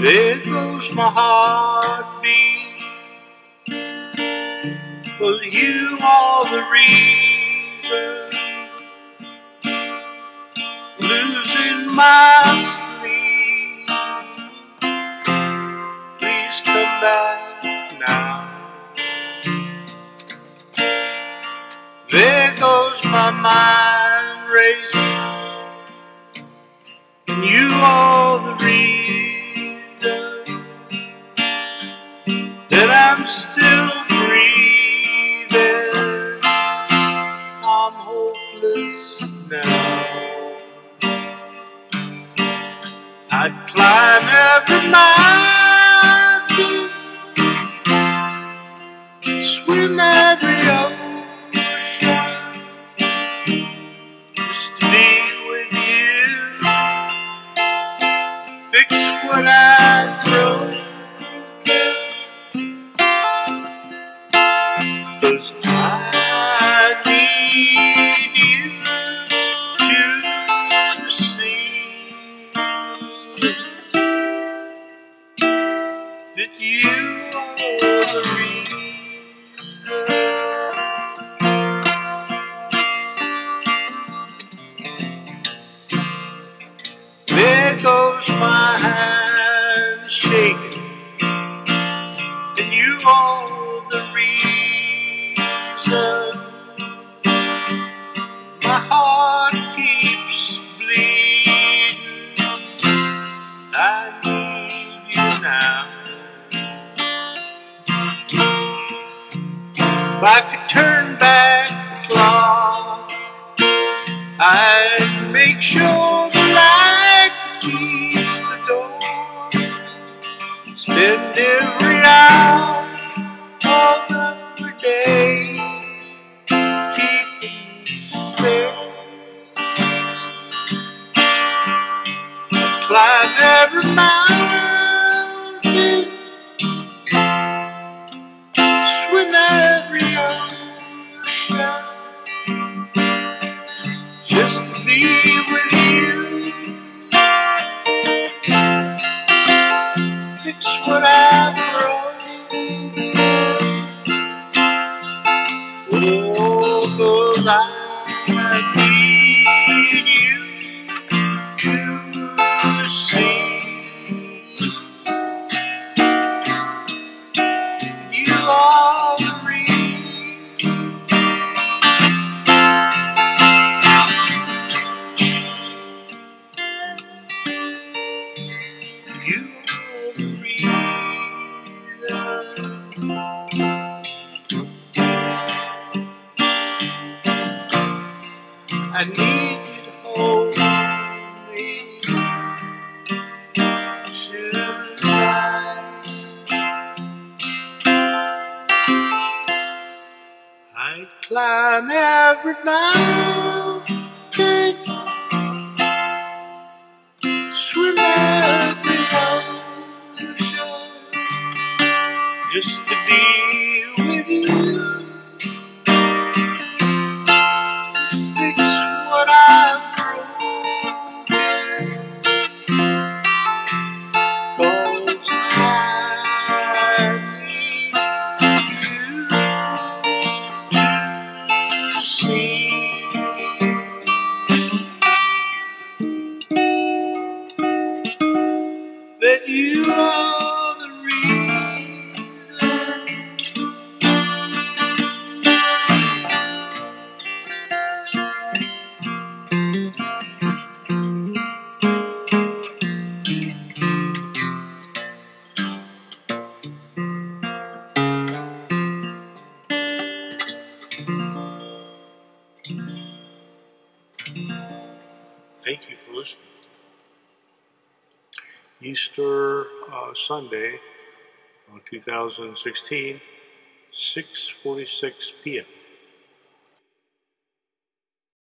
There goes my heartbeat. Cause you are the reason. Losing my sleep. Please come back now. There goes my mind still breathing. I'm hopeless now. I'd climb every mountain, are the reason. My heart keeps bleeding. I need you now. If I could turn back the clock, I'd make sure the light keeps the door. Spend every hour every mountain, swim every ocean, just to be with you. Fix what I I'd climb every mountain, swim every ocean, just to be you are the reason. Thank you for listening. Easter uh, Sunday, uh, 2016, 6:46 p.m.